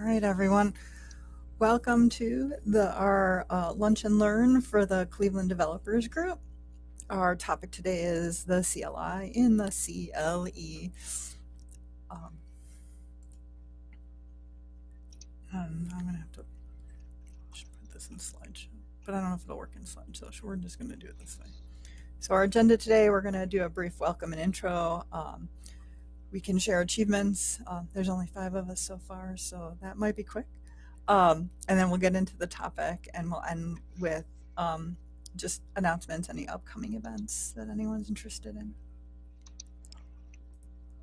All right, everyone. Welcome to the our uh, lunch and learn for the Cleveland Developers Group. Our topic today is the CLI in the CLE. Um, I'm gonna have to put this in slideshow, but I don't know if it'll work in slideshow, so we're just gonna do it this way. So our agenda today, we're gonna do a brief welcome and intro. Um, we can share achievements. Uh, there's only five of us so far, so that might be quick. Um, and then we'll get into the topic and we'll end with um, just announcements, any upcoming events that anyone's interested in.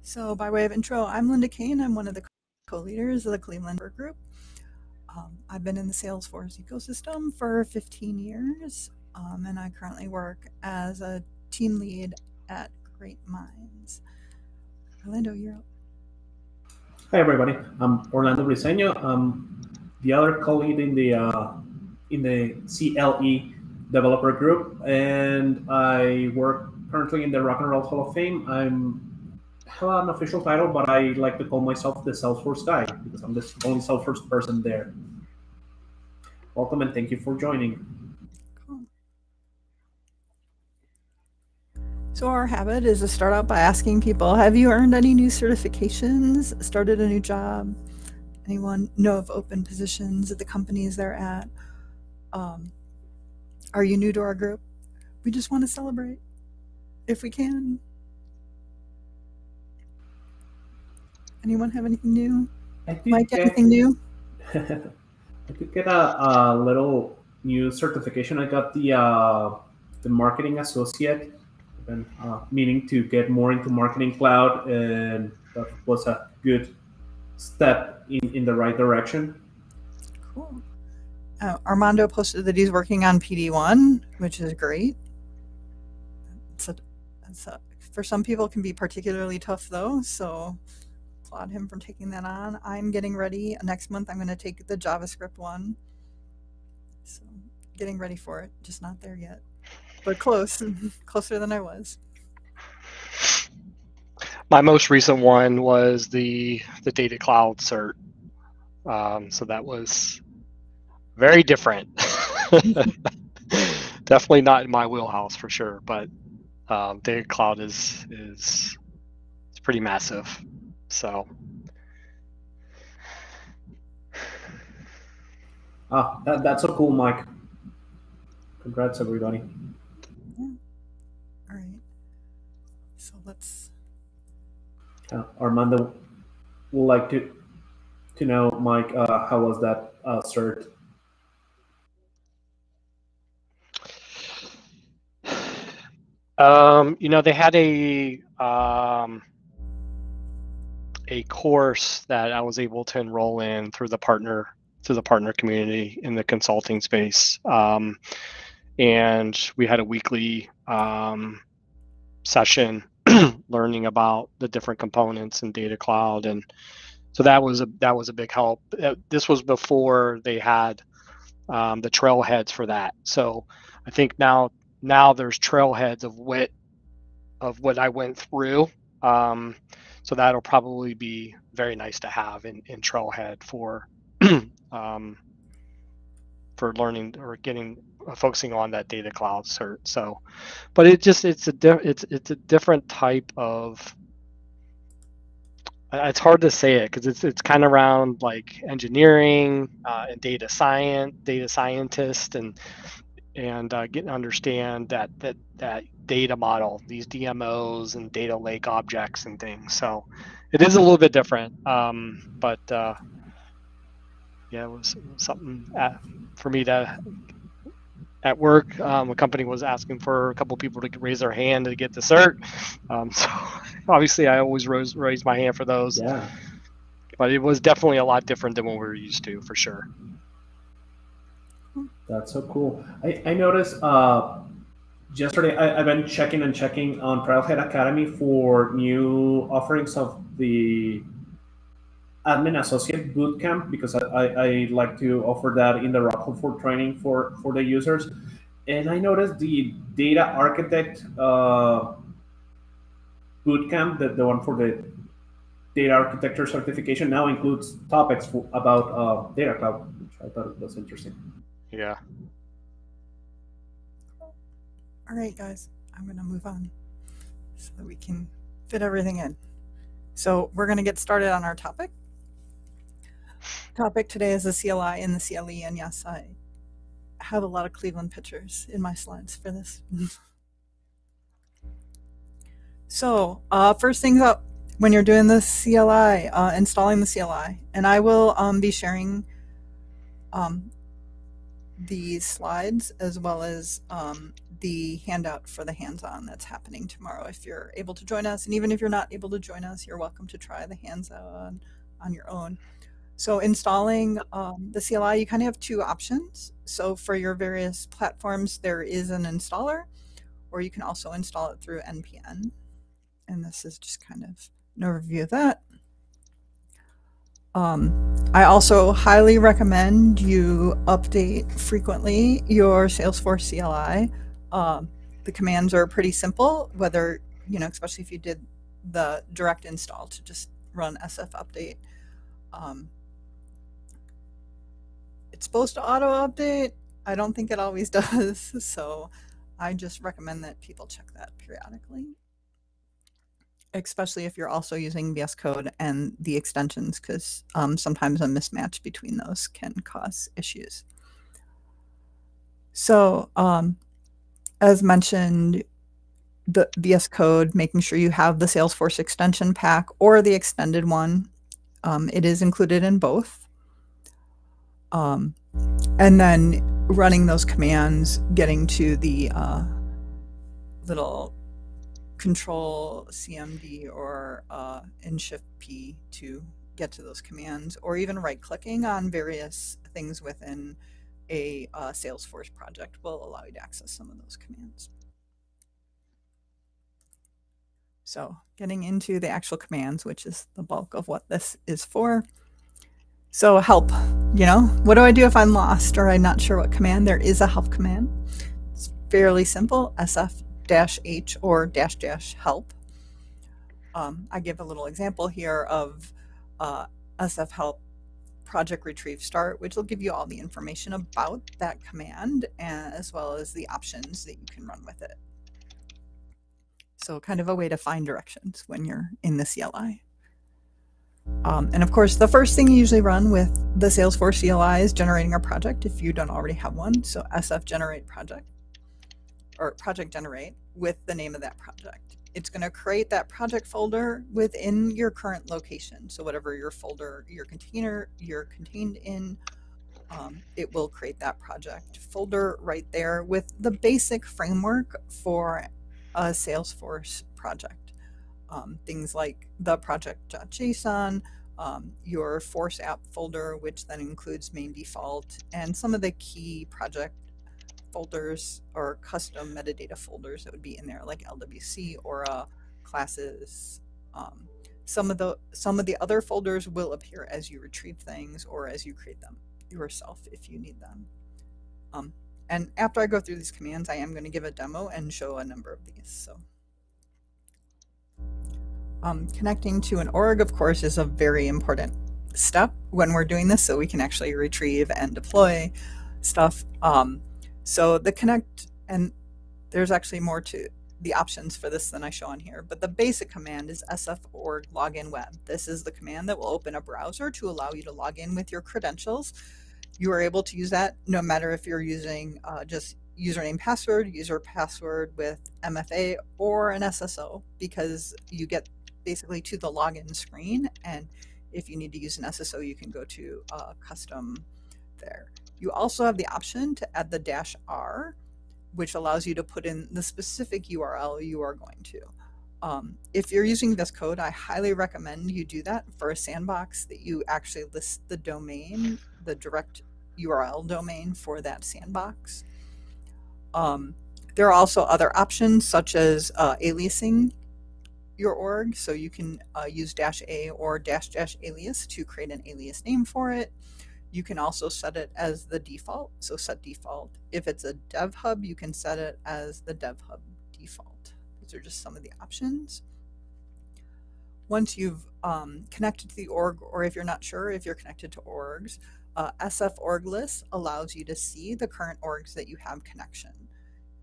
So, by way of intro, I'm Lynda Kane. I'm one of the co leaders of the Cleveland Group. Um, I've been in the Salesforce ecosystem for 15 years, um, and I currently work as a team lead at Great Minds. Orlando, you're up. Hi everybody. I'm Orlando Briseño. I'm the other co-lead in the uh, in the CLE developer group, and I work currently in the Rock and Roll Hall of Fame. I'm have an official title, but I like to call myself the Salesforce guy because I'm the only Salesforce person there. Welcome and thank you for joining. So, our habit is to start out by asking people Have you earned any new certifications, started a new job? Anyone know of open positions at the companies they're at? Um, are you new to our group? We just want to celebrate if we can. Anyone have anything new? Mike, get, anything new? I could get a, a, little new certification. I got the uh, the marketing associate been uh, meaning to get more into marketing cloud, and that was a good step in, in the right direction. Cool. Uh, Armando posted that he's working on PD1, which is great. It's a, it's a, for some people, can be particularly tough though. So applaud him for taking that on. I'm getting ready. Next month, I'm going to take the JavaScript one. So getting ready for it, just not there yet but close, closer than I was. My most recent one was the the data cloud cert. Um, so that was very different. Definitely not in my wheelhouse for sure, but um, data cloud is is it's pretty massive. So. Ah, that, that's so cool, Mike. Congrats, everybody. Let's. Uh, Armando would like to to know, Mike, uh, how was that uh, cert? Um, you know, they had a um, a course that I was able to enroll in through the partner through the partner community in the consulting space, um, and we had a weekly um, session learning about the different components and data cloud. And so that was a that was a big help. Uh, this was before they had um, the trailheads for that. So i think now now there's trailheads of what of what i went through. Um, so that'll probably be very nice to have in, in trailhead for um, for learning or getting focusing on that data cloud cert. So, but it just it's a di- it's it's a different type of. It's hard to say it because it's it's kind of around like engineering uh, and data science, data scientist, and and uh, getting understand that that that data model, these DMOs and data lake objects and things. So, it is a little bit different, um, but uh, yeah, it was something for me to at work. Um, a company was asking for a couple people to raise their hand to get the cert. Um, so obviously, I always rose, raise my hand for those. Yeah. But it was definitely a lot different than what we were used to, for sure. That's so cool. I, I noticed uh, yesterday I, have been checking and checking on Trailhead Academy for new offerings of the admin associate bootcamp because I, I, I, like to offer that in the Rock Hall for training for, for the users. And I noticed the data architect uh, bootcamp, the, the one for the data architecture certification now includes topics for, about uh, data cloud, which I thought was interesting. Yeah. All right, guys, I'm going to move on so that we can fit everything in. So we're going to get started on our topic. Topic today is the CLI and the CLE, and yes, I have a lot of Cleveland pictures in my slides for this. so uh, first things up, when you're doing the CLI, uh, installing the CLI, and I will um, be sharing um, these slides as well as um, the handout for the hands-on that's happening tomorrow if you're able to join us. And even if you're not able to join us, you're welcome to try the hands-on on your own. So installing um, the CLI, you kind of have two options. So for your various platforms, there is an installer, or you can also install it through NPM. And this is just kind of an overview of that. Um, I also highly recommend you update frequently your Salesforce CLI. Um, the commands are pretty simple, whether, you know, especially if you did the direct install to just run SF update. Um, it's supposed to auto update. I don't think it always does. So I just recommend that people check that periodically especially if you're also using VS Code and the extensions, because um, sometimes a mismatch between those can cause issues. So, um, as mentioned, the VS Code, making sure you have the Salesforce extension pack or the extended one. Um, it is included in both. Um, and then running those commands, getting to the uh, little control CMD or uh, in Shift P to get to those commands, or even right clicking on various things within a uh, Salesforce project will allow you to access some of those commands. So getting into the actual commands, which is the bulk of what this is for. So help, you know, what do I do if I'm lost or I'm not sure what command? There is a help command. It's fairly simple, SF dash H or dash dash help. Um, I give a little example here of uh, SF help project retrieve start, which will give you all the information about that command as well as the options that you can run with it. So kind of a way to find directions when you're in the CLI. Um, and of course, the first thing you usually run with the Salesforce CLI is generating a project if you don't already have one. So SF generate project or project generate with the name of that project. It's going to create that project folder within your current location. So whatever your folder, your container you're contained in, um, it will create that project folder right there with the basic framework for a Salesforce project. Um, things like the project.json, um, your Force app folder, which then includes main default, and some of the key project folders or custom metadata folders that would be in there, like LWC, Aura, classes. Um, some of the some of the other folders will appear as you retrieve things or as you create them yourself if you need them. Um, and after I go through these commands, I am going to give a demo and show a number of these. So. Um, connecting to an org, of course, is a very important step when we're doing this so we can actually retrieve and deploy stuff. Um, so the connect, and there's actually more to the options for this than I show on here, but the basic command is sf org login web. This is the command that will open a browser to allow you to log in with your credentials. You are able to use that no matter if you're using uh, just username password, user password with MFA or an SSO because you get basically to the login screen. And if you need to use an SSO, you can go to uh, custom there. You also have the option to add the dash R, which allows you to put in the specific URL you are going to. Um, if you're using VS Code, I highly recommend you do that for a sandbox that you actually list the domain, the direct URL domain for that sandbox. Um, there are also other options such as uh, aliasing your org. So you can uh, use dash A or dash dash alias to create an alias name for it. You can also set it as the default. So set default. If it's a dev hub, you can set it as the dev hub default. These are just some of the options. once you've um, connected to the org, or if you're not sure if you're connected to orgs, uh, SF org list allows you to see the current orgs that you have connection.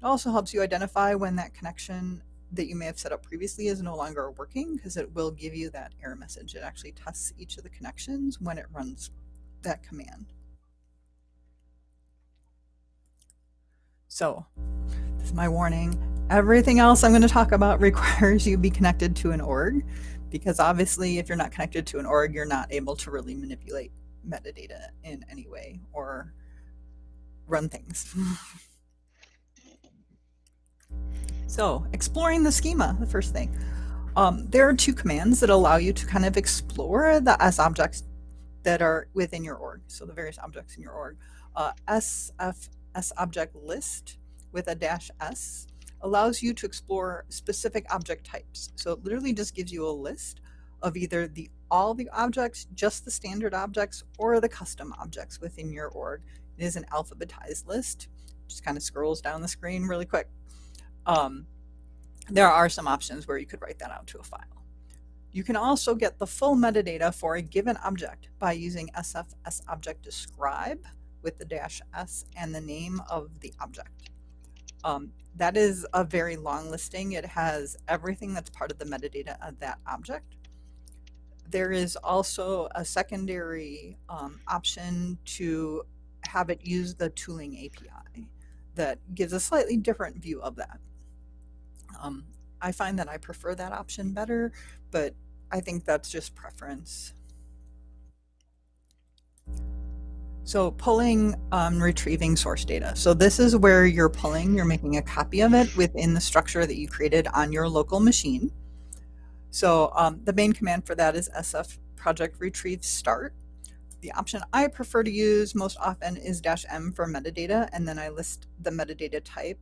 It also helps you identify when that connection that you may have set up previously is no longer working because it will give you that error message. It actually tests each of the connections when it runs that command. So this is my warning. Everything else I'm going to talk about requires you be connected to an org because obviously if you're not connected to an org, you're not able to really manipulate metadata in any way or run things. so exploring the schema, the first thing. Um, there are two commands that allow you to kind of explore the S objects that are within your org. So the various objects in your org. Uh, object list with a dash S allows you to explore specific object types. So it literally just gives you a list of either the all the objects, just the standard objects, or the custom objects within your org. It is an alphabetized list. Just kind of scrolls down the screen really quick. Um, there are some options where you could write that out to a file. You can also get the full metadata for a given object by using SFS object describe with the dash S and the name of the object. Um, that is a very long listing. It has everything that's part of the metadata of that object. There is also a secondary um, option to have it use the tooling API that gives a slightly different view of that. Um, I find that I prefer that option better, but I think that's just preference. So pulling, um, retrieving source data. So this is where you're pulling, you're making a copy of it within the structure that you created on your local machine. So um, the main command for that is sf project retrieve start. The option I prefer to use most often is dash m for metadata, and then I list the metadata type.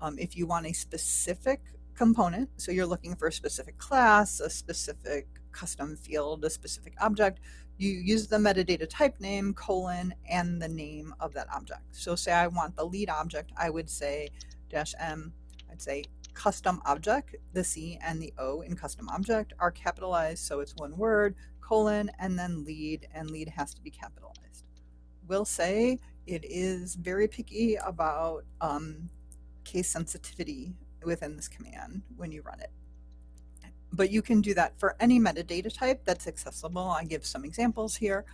Um, if you want a specific component, so you're looking for a specific class, a specific custom field, a specific object, you use the metadata type name, colon, and the name of that object. So say I want the lead object, I would say dash M, I'd say custom object, the C and the O in custom object are capitalized, so it's one word, colon, and then lead, and lead has to be capitalized. We'll say it is very picky about um, case sensitivity within this command when you run it but you can do that for any metadata type that's accessible. I give some examples here.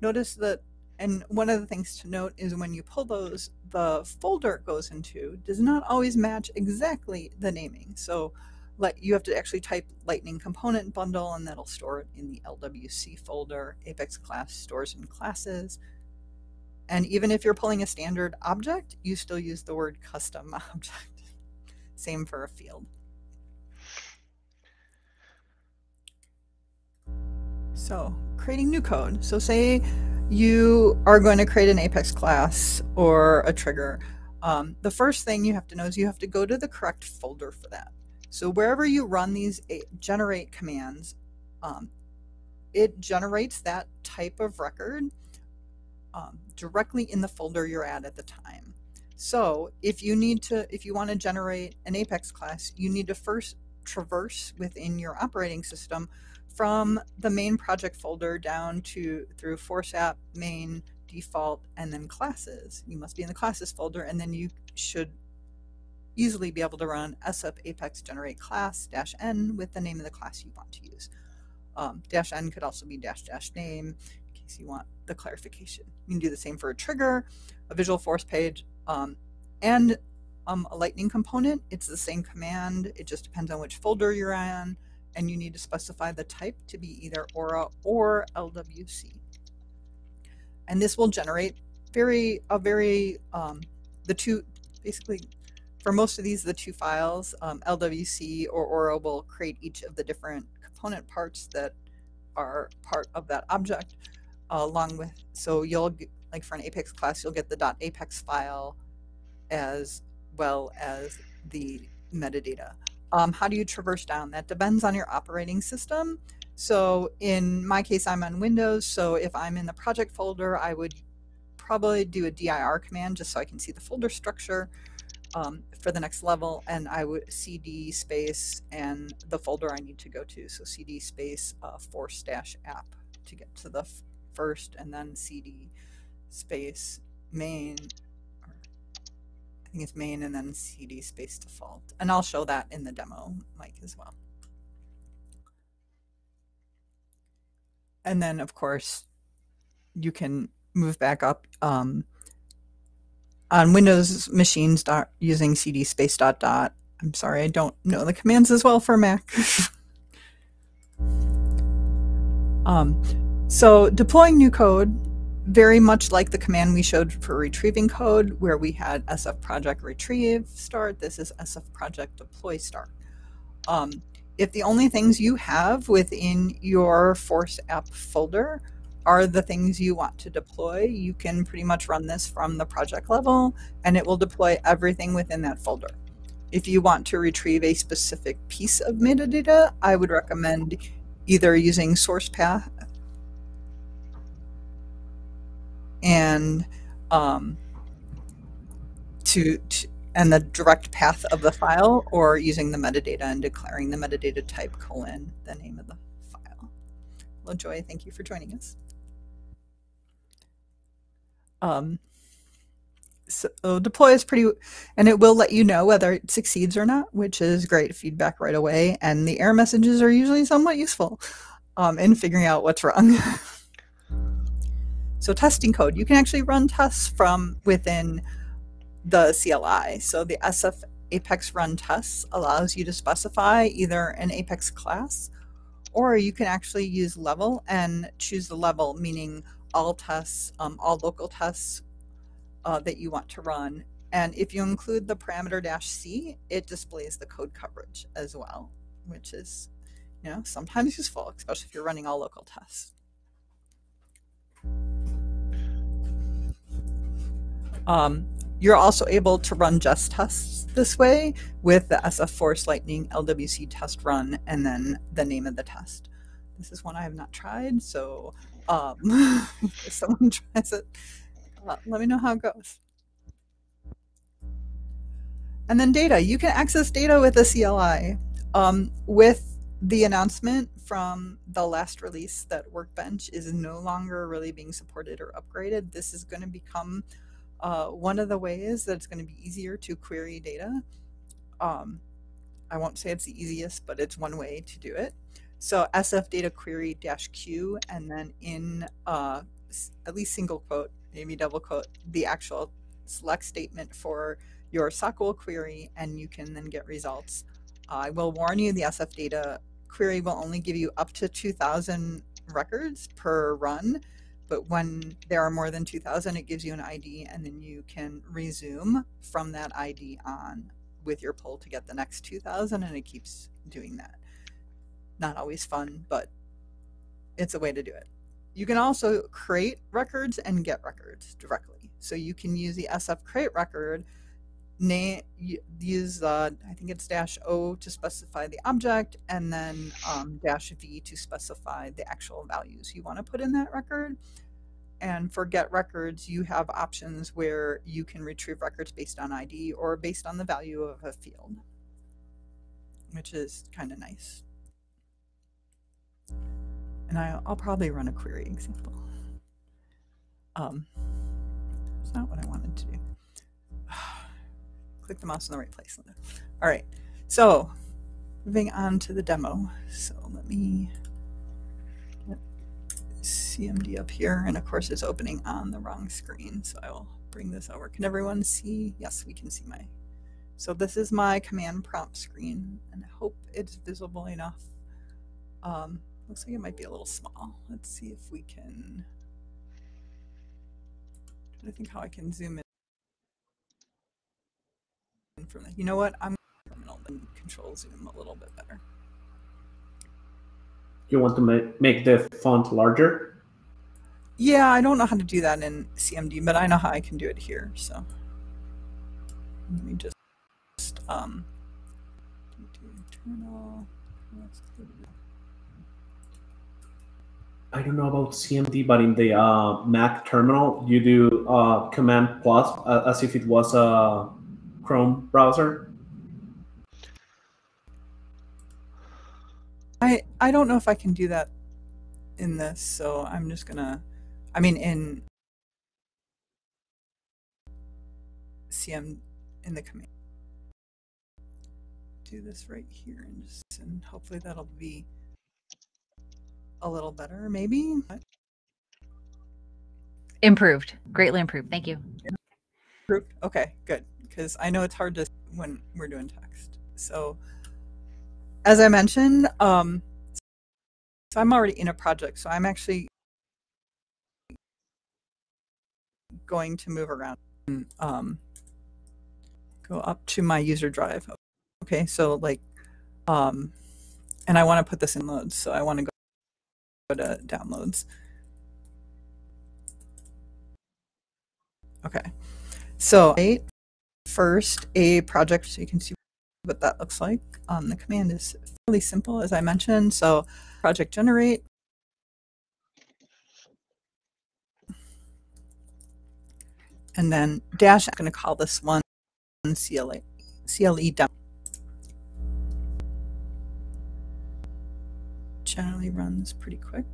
Notice that, and one of the things to note is when you pull those, the folder it goes into does not always match exactly the naming. So let you have to actually type lightning component bundle and that'll store it in the LWC folder, Apex class stores in classes. And even if you're pulling a standard object, you still use the word custom object. Same for a field. So creating new code. So say you are going to create an Apex class or a trigger. Um, the first thing you have to know is you have to go to the correct folder for that. So wherever you run these generate commands, um, it generates that type of record um, directly in the folder you're at at the time. So if you need to, if you want to generate an Apex class, you need to first traverse within your operating system from the main project folder down to through force app main default and then classes. You must be in the classes folder and then you should easily be able to run sup apex generate class dash n with the name of the class you want to use. Um, dash n could also be dash dash name case you want the clarification. You can do the same for a trigger a Visualforce page um, and um, a lightning component. It's the same command. It just depends on which folder you're in and you need to specify the type to be either Aura or LWC. And this will generate very a very um, the two basically for most of these the two files um, LWC or Aura will create each of the different component parts that are part of that object along with so you'll like for an Apex class you'll get the dot .apex file as well as the metadata. Um, how do you traverse down? That depends on your operating system. So in my case, I'm on Windows. So if I'm in the project folder, I would probably do a dir command just so I can see the folder structure. um, for the next level, and I would cd space and the folder I need to go to. So cd space uh, force dash app to get to the first, and then cd space main. Or I think it's main, and then cd space default, and I'll show that in the demo, Mike, as well. And then, of course, you can move back up. Um, on Windows machines dot, using cd space dot dot. I'm sorry, I don't know the commands as well for Mac. um, so deploying new code, very much like the command we showed for retrieving code, where we had SF project retrieve start. This is SF project deploy start. Um, if the only things you have within your Force app folder are the things you want to deploy, you can pretty much run this from the project level and it will deploy everything within that folder. If you want to retrieve a specific piece of metadata, I would recommend either using source path and um, to, to and the direct path of the file or using the metadata and declaring the metadata type colon the name of the file. Hello, Joy. Thank you for joining us. Um, so deploy is pretty, and it will let you know whether it succeeds or not, which is great feedback right away. And the error messages are usually somewhat useful um, in figuring out what's wrong. so testing code, you can actually run tests from within the CLI. So the SF Apex run tests allows you to specify either an Apex class, or you can actually use level and choose the level, meaning all tests, um, all local tests uh, that you want to run. And if you include the parameter dash C, it displays the code coverage as well, which is, you know, sometimes useful, especially if you're running all local tests. Um, you're also able to run just tests this way with the SF Force Lightning LWC test run and then the name of the test. This is one I have not tried, so um, if someone tries it, let me know how it goes. And then data. You can access data with a CLI. Um, with the announcement from the last release that Workbench is no longer really being supported or upgraded, this is going to become uh, one of the ways that it's going to be easier to query data. Um, I won't say it's the easiest, but it's one way to do it. So SF data query dash Q, and then in uh, at least single quote, maybe double quote, the actual select statement for your SOQL query, and you can then get results. I will warn you, the SF data query will only give you up to 2,000 records per run, but when there are more than 2,000, it gives you an ID, and then you can resume from that ID on with your pull to get the next 2,000, and it keeps doing that not always fun, but it's a way to do it. You can also create records and get records directly. So you can use the SF create record, name, use uh, I think it's dash O to specify the object, and then um, dash V to specify the actual values you want to put in that record. And for get records, you have options where you can retrieve records based on ID or based on the value of a field, which is kind of nice and I, will probably run a query example. Um, it's not what I wanted to do. Click the mouse in the right place. All right, so moving on to the demo. So let me get CMD up here, and of course it's opening on the wrong screen, so I will bring this over. Can everyone see? Yes, we can see my. So this is my command prompt screen, and I hope it's visible enough. Um, Looks like it might be a little small. Let's see if we can. I think how I can zoom in from the. You know what? I'm terminal and control zoom a little bit better. You want to make make the font larger? Yeah, I don't know how to do that in CMD, but I know how I can do it here. So let me just um. Internal. I don't know about CMD, but in the uh, Mac terminal, you do uh, Command plus uh, as if it was a, Chrome browser. I I don't know if I can do that in this, so I'm just gonna. I mean, in CM in the command. Do this right here and just and hopefully that'll be a little better, maybe. Improved, greatly improved. Thank you. Improved? Okay, good. Because I know it's hard to when we're doing text. So, as I mentioned, um, so I'm already in a project, so I'm actually going to move around. and, Um, go up to my user drive. Okay, so like, um, and I want to put this in loads, so I want to go to downloads. Okay, so right, first a project, so you can see what that looks like. Um, the command is fairly simple, as I mentioned. So project generate. And then dash, I'm going to call this one CLA, CLE demo. Generally runs pretty quick.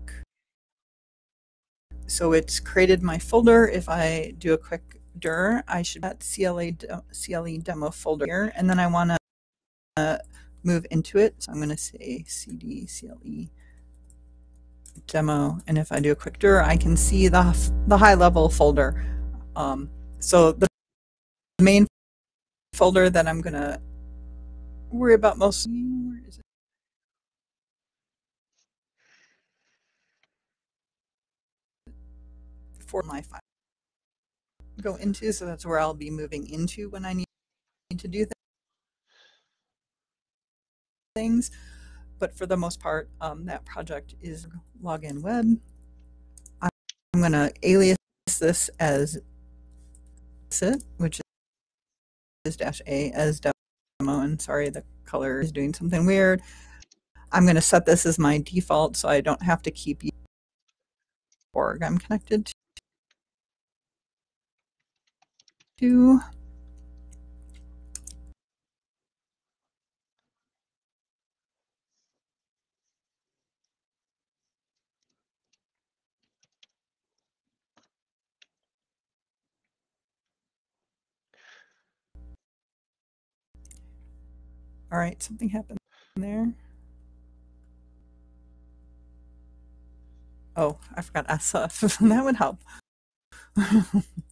So it's created my folder. If I do a quick I should get CLA, CLE demo folder here. And then I want to move into it. So I'm going to say CD CLE demo. And if I do a quick dir, I can see the, the high level folder. Um, so the main folder that I'm going to worry about most. For my file go into, so that's where I'll be moving into when I need to do things. But for the most part, um, that project is login web. I'm, going to alias this as sit, which is dash a as demo. And sorry, the color is doing something weird. I'm going to set this as my default so I don't have to keep org I'm connected to. All right, something happened there. Oh, I forgot SF. that would help.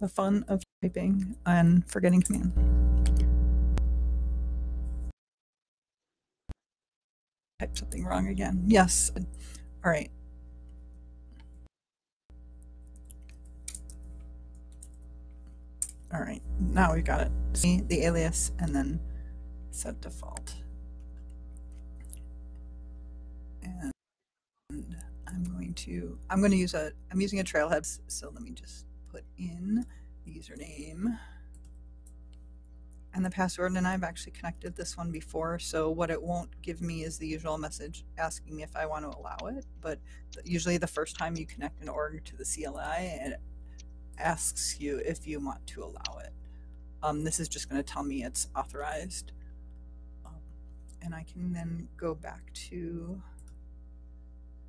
the fun of typing and forgetting command. Type something wrong again. Yes. All right. All right, now we've got it. See the alias and then set default. And I'm going to, I'm going to use a, I'm using a trailhead. So let me just put in the username and the password. And I've actually connected this one before. So what it won't give me is the usual message asking me if I want to allow it. But usually the first time you connect an org to the CLI, it asks you if you want to allow it. Um, this is just going to tell me it's authorized. Um, and I can then go back to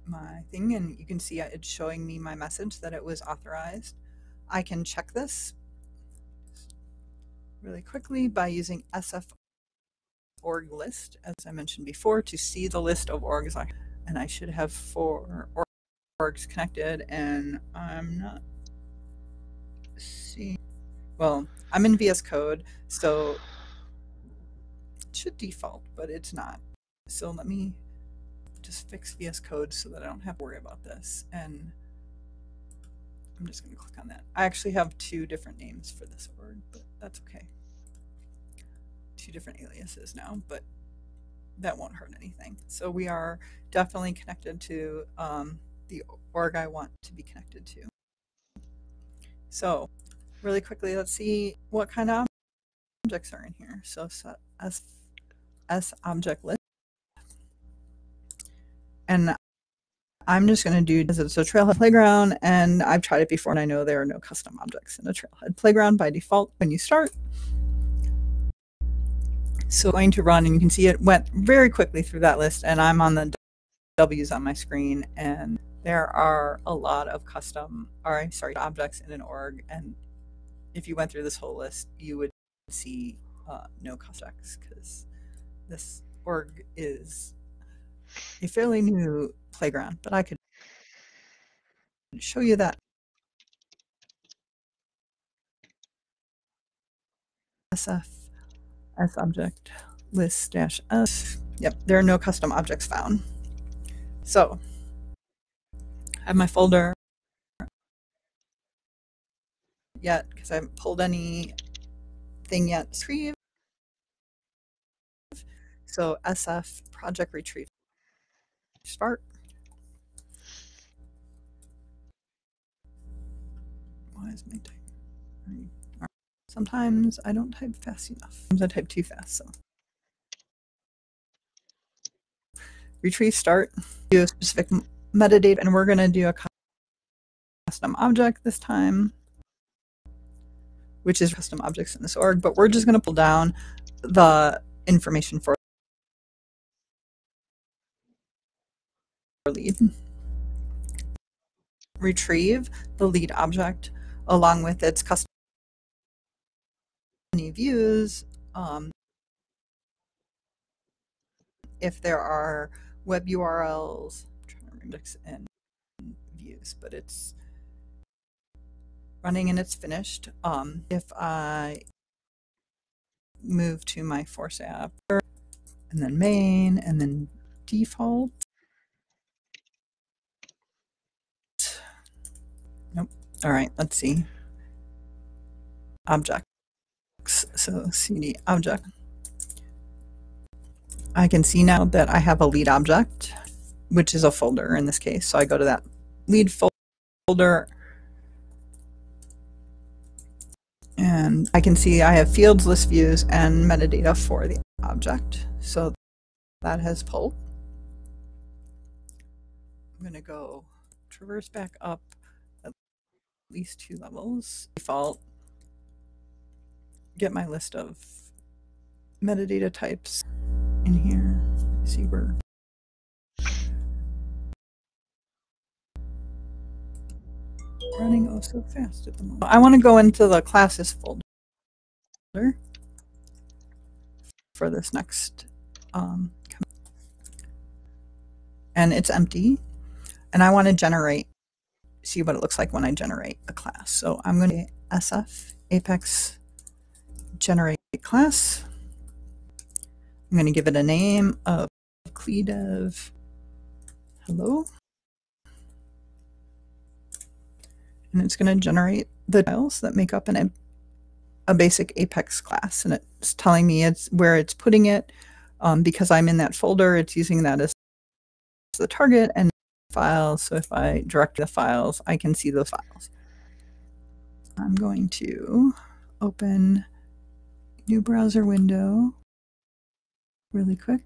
my thing and you can see it's showing me my message that it was authorized. I can check this really quickly by using SF org list, as I mentioned before, to see the list of orgs. I, And I should have four orgs connected, and I'm not seeing. Well, I'm in VS Code, so it should default, but it's not. So let me just fix VS Code so that I don't have to worry about this. And I'm just going to click on that. I actually have two different names for this word, but that's okay. Two different aliases now, but that won't hurt anything. So we are definitely connected to um, the org I want to be connected to. So really quickly, let's see what kind of objects are in here. So S, S object list. And I'm just going to do because it's a trailhead playground and I've tried it before and I know there are no custom objects in a trailhead playground by default when you start. So going to run and you can see it went very quickly through that list and I'm on the W's on my screen and there are a lot of custom or sorry objects in an org and if you went through this whole list you would see uh, no custom because this org is a fairly new playground but I could show you that SF S object list dash S. Yep, there are no custom objects found. So I have my folder yet because I haven't pulled anything yet. Retrieve. So SF project retrieve. Start. Why is my type? Sometimes I don't type fast enough. Sometimes I type too fast, so. Retrieve start, do a specific metadata, and we're going to do a custom object this time, which is custom objects in this org, but we're just going to pull down the information for lead. Retrieve the lead object along with its custom views, um, if there are web URLs, I'm trying to remix and views, but it's running and it's finished. Um, if I move to my Force app and then main and then default. All right, let's see. Object so cd object. I can see now that I have a lead object, which is a folder in this case. So I go to that lead folder and I can see I have fields, list views, and metadata for the object. So that has pulled. I'm going to go traverse back up least two levels. Default get my list of metadata types in here. See where running oh so fast at the moment. I want to go into the classes folder for this next um, and it's empty and I want to generate see what it looks like when I generate a class. So I'm going to SF Apex generate class. I'm going to give it a name of CleDev hello. And it's going to generate the files that make up an, a basic Apex class. And it's telling me it's where it's putting it. Um, because I'm in that folder, it's using that as the target and files. So if I direct the files, I can see those files. I'm going to open new browser window really quick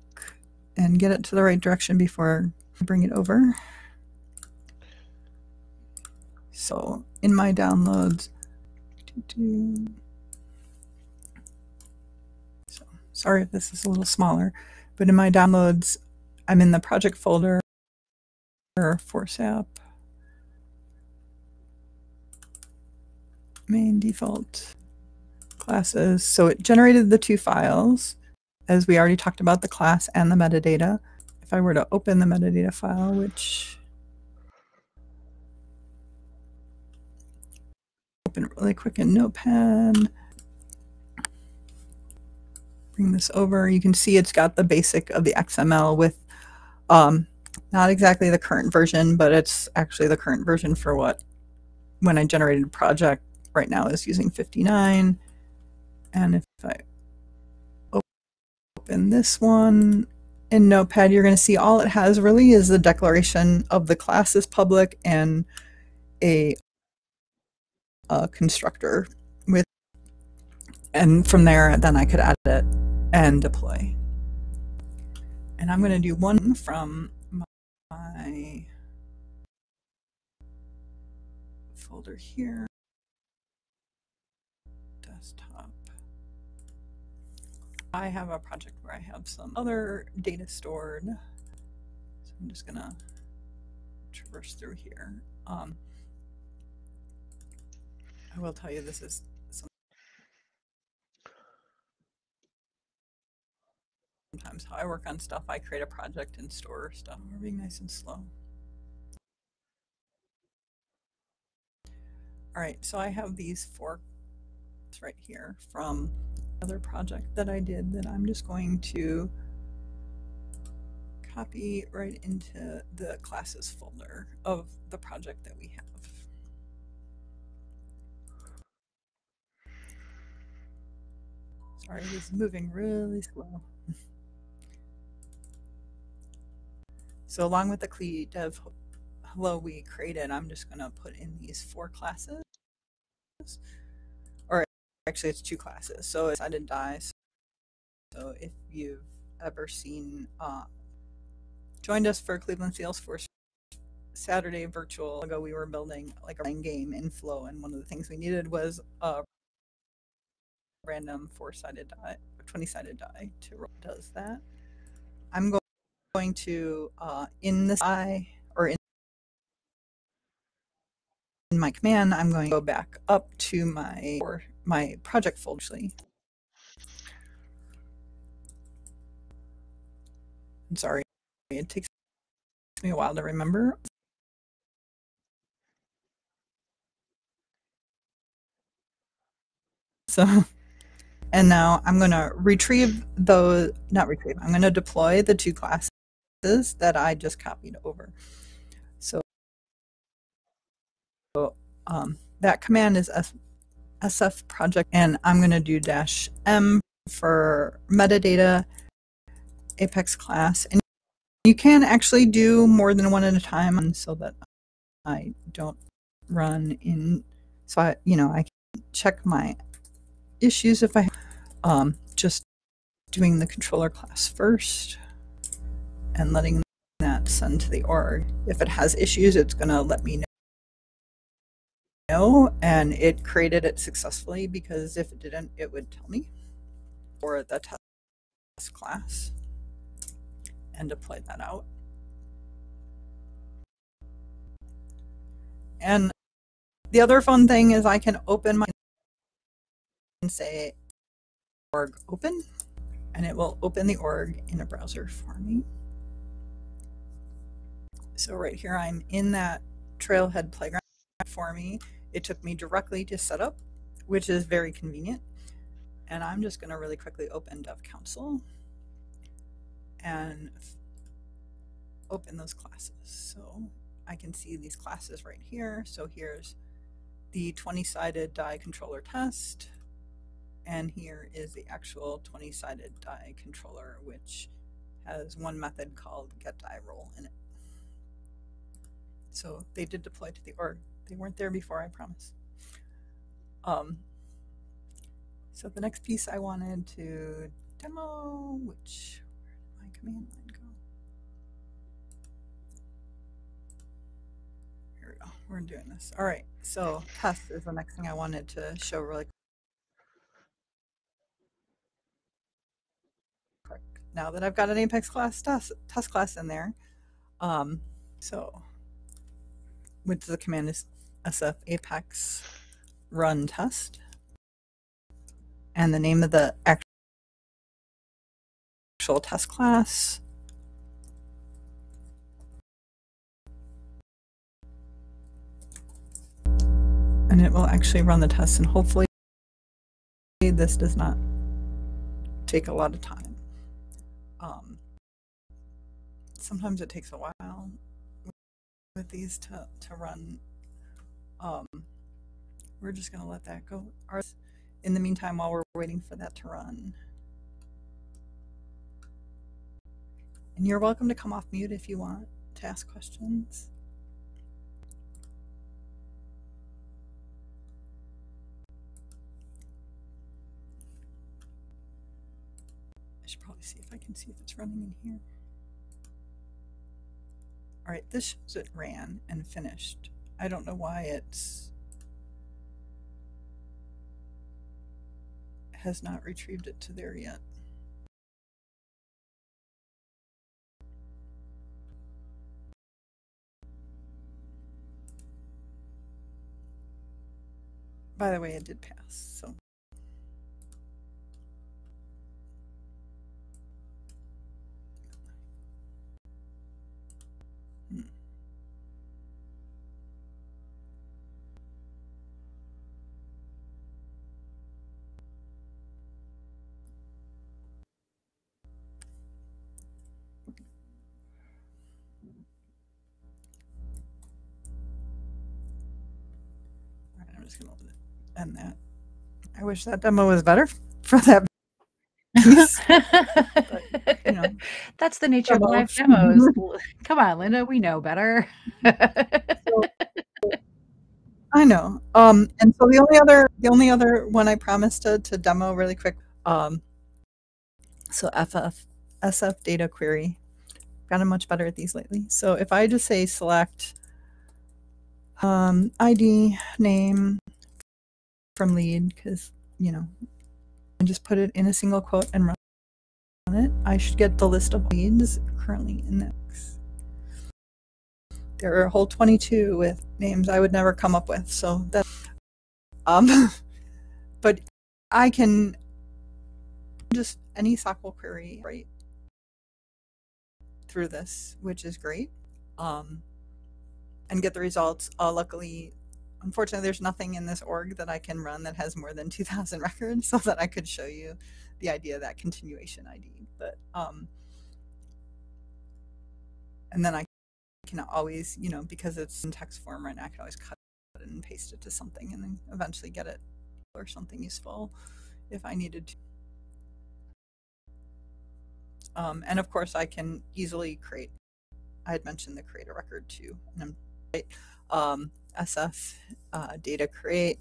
and get it to the right direction before I bring it over. So in my downloads, so sorry if this is a little smaller, but in my downloads, I'm in the project folder Force app, main default classes. So it generated the two files, as we already talked about the class and the metadata. If I were to open the metadata file, which open really quick in Notepad, bring this over, you can see it's got the basic of the XML with um, not exactly the current version, but it's actually the current version for what when I generated a project right now is using 59. And if I open this one in Notepad, you're going to see all it has really is the declaration of the class is public and a, a constructor with, and from there, then I could add it and deploy. And I'm going to do one from folder here. Desktop. I have a project where I have some other data stored. So I'm just gonna traverse through here. Um, I will tell you this is sometimes how I work on stuff. I create a project and store stuff. We're being nice and slow. All right, so I have these four right here from another project that I did that I'm just going to copy right into the classes folder of the project that we have. Sorry, is moving really slow. so along with the CLE dev hello we created, I'm just going to put in these four classes. Or actually it's two classes. So it's decided die. So if you've ever seen, uh, joined us for Cleveland Salesforce Saturday virtual ago, we were building like a game in Flow. And one of the things we needed was a random four-sided die, 20-sided die to roll. Does that. I'm going to, uh, in this die, or in my command, I'm going to go back up to my or my project folder. Actually. I'm sorry, it takes me a while to remember. So, and now I'm going to retrieve those, not retrieve, I'm going to deploy the two classes that I just copied over. So um, that command is sf project and I'm going to do dash m for metadata apex class. And you can actually do more than one at a time so that I don't run in so I you know I can check my issues if I um, just doing the controller class first and letting that send to the org. If it has issues it's going to let me know and it created it successfully because if it didn't it would tell me for the test class and deploy that out. And the other fun thing is I can open my and say org open and it will open the org in a browser for me. So right here I'm in that trailhead playground for me it took me directly to setup, which is very convenient. And I'm just going to really quickly open Dev Console and open those classes. So I can see these classes right here. So here's the 20-sided die controller test. And here is the actual 20-sided die controller, which has one method called get die roll in it. So they did deploy to the org. They weren't there before, I promise. Um, so the next piece I wanted to demo, which, where did my command line go? Here we go, we're doing this. All right, so test is the next thing I wanted to show really quick. Now that I've got an Apex class test, test class in there, um, so which the command is sf apex run test. And the name of the actual test class. And it will actually run the test and hopefully this does not take a lot of time. Um, sometimes it takes a while with these to, to run. Um, we're just going to let that go. In the meantime, while we're waiting for that to run. And you're welcome to come off mute if you want to ask questions. I should probably see if I can see if it's running in here. All right, this shows it ran and finished. I don't know why it's has not retrieved it to there yet. By the way, it did pass, so. I wish that demo was better for that. piece. you know. That's the nature of live demos. Come on, Lynda, we know better. I know. Um, and so the only other, the only other one I promised to, to demo really quick. Um, so FF, SF data query. Gotten much better at these lately. So if I just say select um, ID name from lead, because you know, and just put it in a single quote and run it, I should get the list of leads currently index. There are a whole 22 with names I would never come up with. So that, um, but I can just any SQL query right through this, which is great, um, and get the results. Uh, luckily, unfortunately, there's nothing in this org that I can run that has more than 2,000 records, so that I could show you the idea of that continuation ID. But um, and then I can always, you know, because it's in text form right now, I can always cut it and paste it to something and then eventually get it or something useful if I needed to. Um, and of course, I can easily create. I had mentioned the create a record too, and I'm right. Um, SF uh, data create.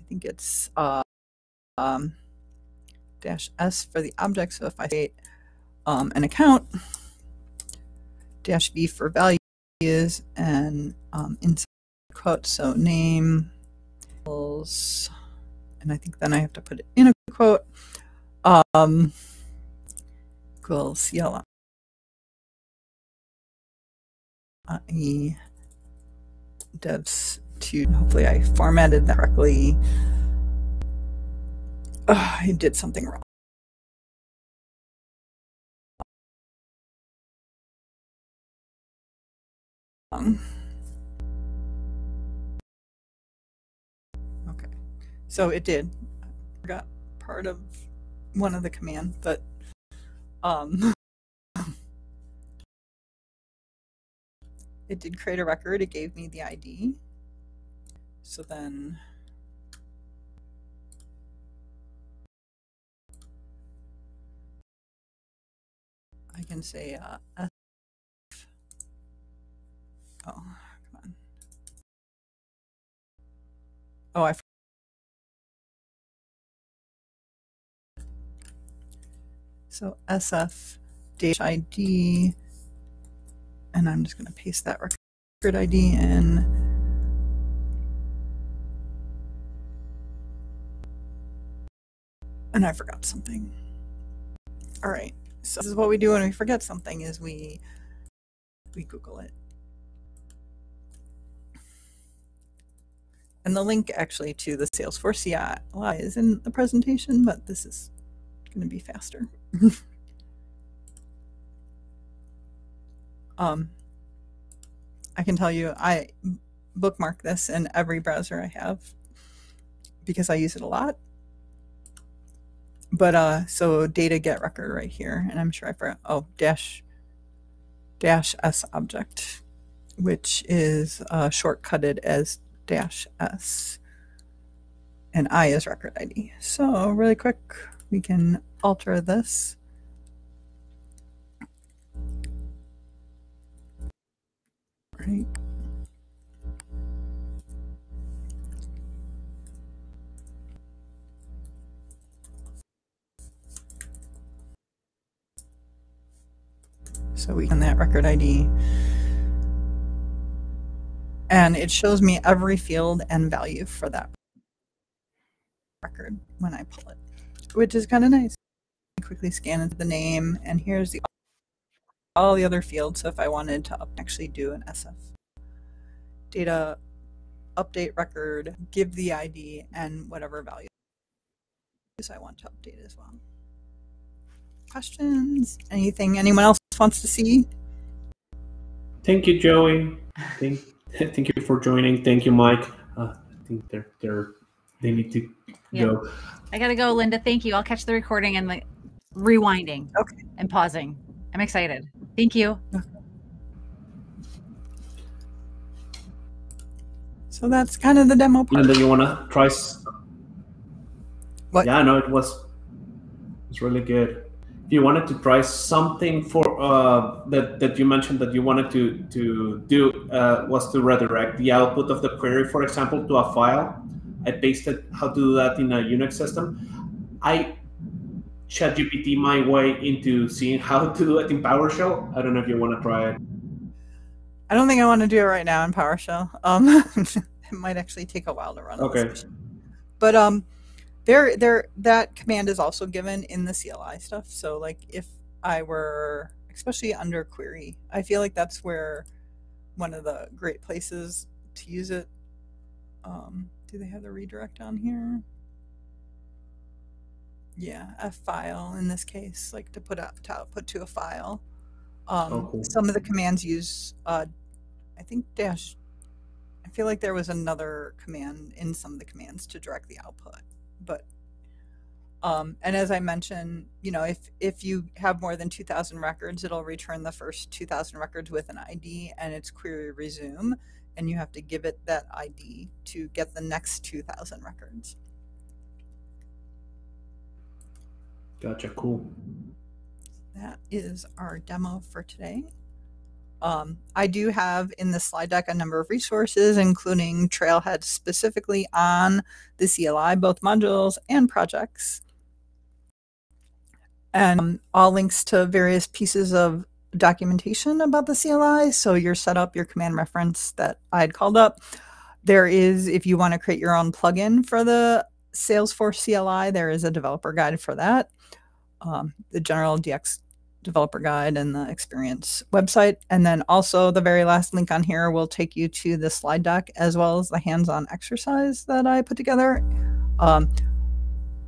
I think it's uh, um, dash S for the object. So if I create um, an account, dash V for value is and um, inside quote so name equals and I think then I have to put it in a quote um equals CLI e devs to hopefully I formatted that correctly I did something wrong Um, Okay. So it did. I forgot part of one of the command, but um it did create a record. It gave me the ID. So then I can say uh, F. Oh, come on. Oh, I. So SF dash ID, and I'm just going to paste that record ID in. And I forgot something. All right. So this is what we do when we forget something: is we we Google it. And the link actually to the Salesforce CLI is in the presentation, but this is going to be faster. um, I can tell you, I bookmark this in every browser I have because I use it a lot. But uh, so data get record right here, and I'm sure I forgot. Oh, dash dash s object, which is uh, shortcutted as dash s, and I is record ID. So really quick, we can alter this. Right. So we can that record ID. And it shows me every field and value for that record when I pull it. which is kind of nice. Quickly scan into the name, and here's the all the other fields. So if I wanted to actually do an SF data update record, give the ID, and whatever values I want to update as well. Questions? Anything anyone else wants to see? Thank you, Joey. Thank, thank you for joining. Thank you, Mike. Uh, I think they're they're they need to Yeah. go. I gotta go, Lynda. Thank you. I'll catch the recording and like rewinding Okay. and pausing. I'm excited. Thank you. So that's kind of the demo part. then you wanna try? s- What? Yeah, no, it was it's really good. If you wanted to try something for uh, that that you mentioned that you wanted to to do uh, was to redirect the output of the query, for example, to a file. I pasted how to do that in a Unix system. I ChatGPT my way into seeing how to do it in PowerShell. I don't know if you want to try it. I don't think I want to do it right now in PowerShell. Um, it might actually take a while to run. Okay. But um, there, there, that command is also given in the CLI stuff. So like, if I were, especially under query, I feel like that's where one of the great places to use it. Um, do they have the redirect on here? Yeah, a file in this case, like to put out to output to a file. Um, Oh, cool. Some of the commands use, uh, I think dash. I feel like there was another command in some of the commands to direct the output, but um, and as I mentioned, you know, if if you have more than two thousand records, it'll return the first two thousand records with an ID, and it's query resume, and you have to give it that ID to get the next two thousand records. Gotcha. Cool. that is our demo for today. Um, I do have in the slide deck a number of resources, including Trailhead specifically on the CLI, both modules and projects. And um, all links to various pieces of documentation about the CLI. So your setup, your command reference that I had called up. There is, if you want to create your own plugin for the Salesforce CLI, there is a developer guide for that um, the general DX developer guide and the experience website. And then also the very last link on here will take you to the slide deck as well as the hands-on exercise that I put together. Um,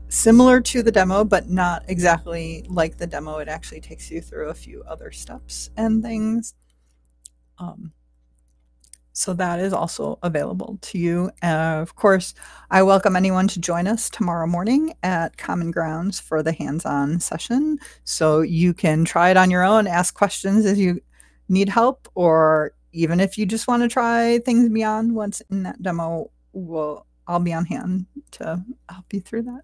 similar to the demo, but not exactly like the demo. It actually takes you through a few other steps and things. Um, so that is also available to you. Uh, of course, I welcome anyone to join us tomorrow morning at Common Grounds for the hands-on session. So you can try it on your own, ask questions if you need help, or even if you just want to try things beyond what's in that demo, we'll I'll be on hand to help you through that.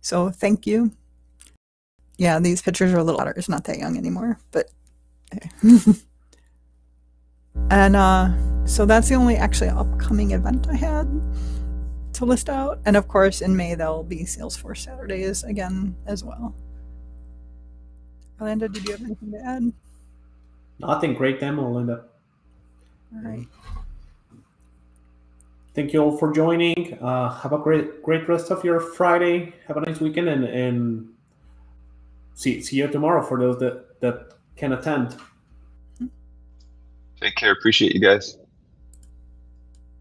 So thank you. Yeah, these pictures are a little better. It's not that young anymore, but and uh, so that's the only actually upcoming event I had to list out. And of course, in May there'll be Salesforce Saturdays again as well. Orlando, did you have anything to add? Nothing. Great demo, Lynda. All right. Thank you all for joining. Uh, have a great great rest of your Friday. Have a nice weekend and, and see see you tomorrow for those that, that can attend. Take care. Appreciate you guys.